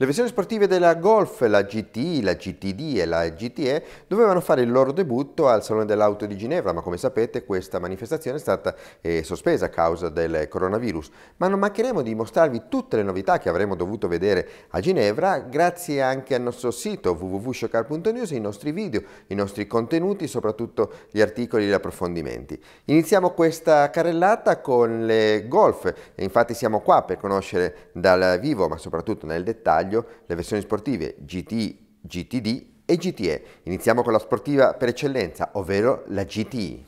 Le versioni sportive della Golf, la GT, la GTD e la GTE dovevano fare il loro debutto al Salone dell'Auto di Ginevra, ma come sapete questa manifestazione è stata eh, sospesa a causa del coronavirus. Ma non mancheremo di mostrarvi tutte le novità che avremmo dovuto vedere a Ginevra, grazie anche al nostro sito www.showcar.news, i nostri video, i nostri contenuti, soprattutto gli articoli e gli approfondimenti. Iniziamo questa carrellata con le Golf, infatti siamo qua per conoscere dal vivo, ma soprattutto nel dettaglio, dettaglio le versioni sportive GT, GTD e GTE. Iniziamo con la sportiva per eccellenza, ovvero la GTI.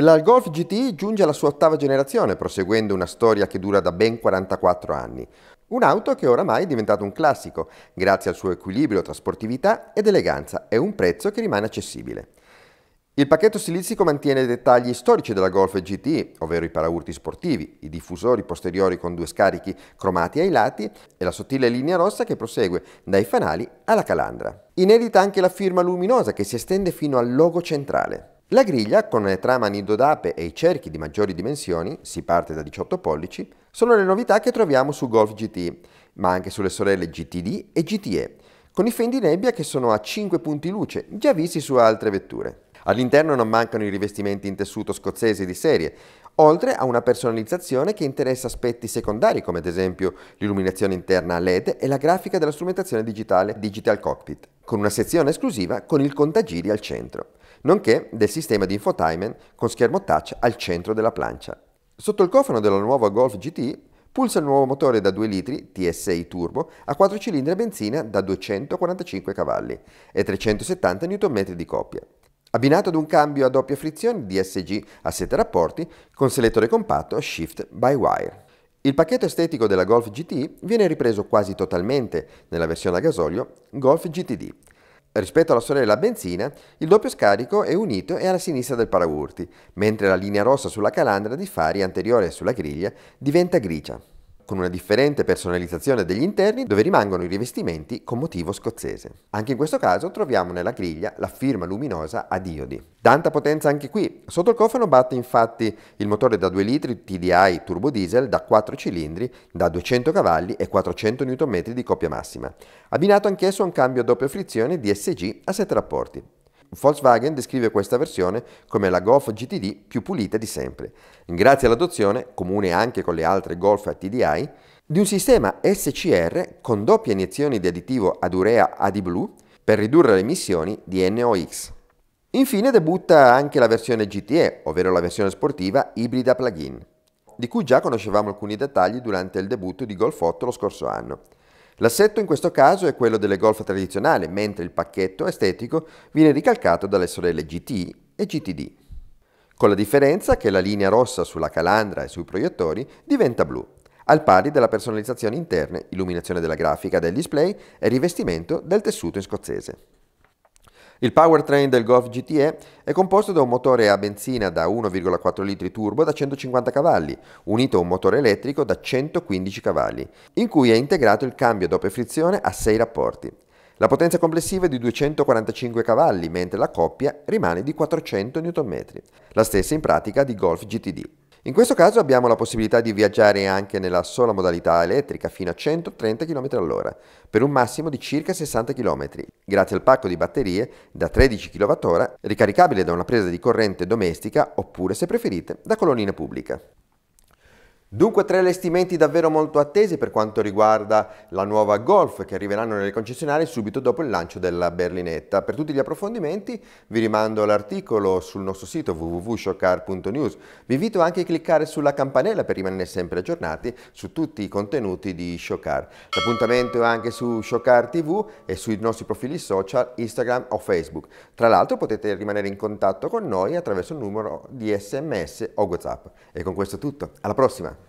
La Golf GTI giunge alla sua ottava generazione, proseguendo una storia che dura da ben 44 anni. Un'auto che oramai è diventato un classico, grazie al suo equilibrio tra sportività ed eleganza e un prezzo che rimane accessibile. Il pacchetto stilistico mantiene i dettagli storici della Golf GTI, ovvero i paraurti sportivi, i diffusori posteriori con due scarichi cromati ai lati e la sottile linea rossa che prosegue dai fanali alla calandra. Inedita anche la firma luminosa che si estende fino al logo centrale. La griglia, con le trama nido d'ape e i cerchi di maggiori dimensioni, si parte da 18 pollici, sono le novità che troviamo su Golf GT, ma anche sulle sorelle GTD e GTE, con i fendi nebbia che sono a 5 punti luce, già visti su altre vetture. All'interno non mancano i rivestimenti in tessuto scozzese di serie, oltre a una personalizzazione che interessa aspetti secondari come ad esempio l'illuminazione interna LED e la grafica della strumentazione digitale Digital Cockpit, con una sezione esclusiva con il contagiri al centro, nonché del sistema di infotainment con schermo touch al centro della plancia. Sotto il cofano della nuova Golf GT pulsa il nuovo motore da 2 litri TSI Turbo a 4 cilindri a benzina da 245 cavalli e 370 Nm di coppia abbinato ad un cambio a doppia frizione DSG a 7 rapporti con selettore compatto Shift by Wire. Il pacchetto estetico della Golf GT viene ripreso quasi totalmente nella versione a gasolio Golf GTD. Rispetto alla sorella a benzina, il doppio scarico è unito e alla sinistra del paraurti, mentre la linea rossa sulla calandra di fari anteriore sulla griglia diventa grigia con una differente personalizzazione degli interni dove rimangono i rivestimenti con motivo scozzese. Anche in questo caso troviamo nella griglia la firma luminosa a diodi. Tanta potenza anche qui. Sotto il cofano batte infatti il motore da 2 litri TDI turbo diesel da 4 cilindri da 200 cavalli e 400 Nm di coppia massima, abbinato anch'esso a un cambio a doppia frizione DSG a 7 rapporti. Volkswagen descrive questa versione come la Golf GTD più pulita di sempre, grazie all'adozione, comune anche con le altre Golf TDI, di un sistema SCR con doppie iniezioni di additivo ad urea AdBlue per ridurre le emissioni di NOx. Infine debutta anche la versione GTE, ovvero la versione sportiva ibrida plug-in, di cui già conoscevamo alcuni dettagli durante il debutto di Golf 8 lo scorso anno. L'assetto in questo caso è quello delle Golf tradizionali, mentre il pacchetto estetico viene ricalcato dalle sorelle GT e GTD. Con la differenza che la linea rossa sulla calandra e sui proiettori diventa blu, al pari della personalizzazione interna, illuminazione della grafica del display e rivestimento del tessuto in scozzese. Il powertrain del Golf GTE è composto da un motore a benzina da 1,4 litri turbo da 150 cavalli, unito a un motore elettrico da 115 cavalli, in cui è integrato il cambio a doppia frizione a 6 rapporti. La potenza complessiva è di 245 cavalli, mentre la coppia rimane di 400 Nm, la stessa in pratica di Golf GTD. In questo caso abbiamo la possibilità di viaggiare anche nella sola modalità elettrica fino a 130 km all'ora, per un massimo di circa 60 km, grazie al pacco di batterie da 13 kWh ricaricabile da una presa di corrente domestica oppure, se preferite, da colonnina pubblica. Dunque tre allestimenti davvero molto attesi per quanto riguarda la nuova Golf che arriveranno nelle concessionarie subito dopo il lancio della berlinetta. Per tutti gli approfondimenti vi rimando l'articolo sul nostro sito www.showcar.news. Vi invito anche a cliccare sulla campanella per rimanere sempre aggiornati su tutti i contenuti di Showcar. L'appuntamento è anche su Showcar TV e sui nostri profili social Instagram o Facebook. Tra l'altro potete rimanere in contatto con noi attraverso il numero di sms o WhatsApp. E con questo è tutto, alla prossima!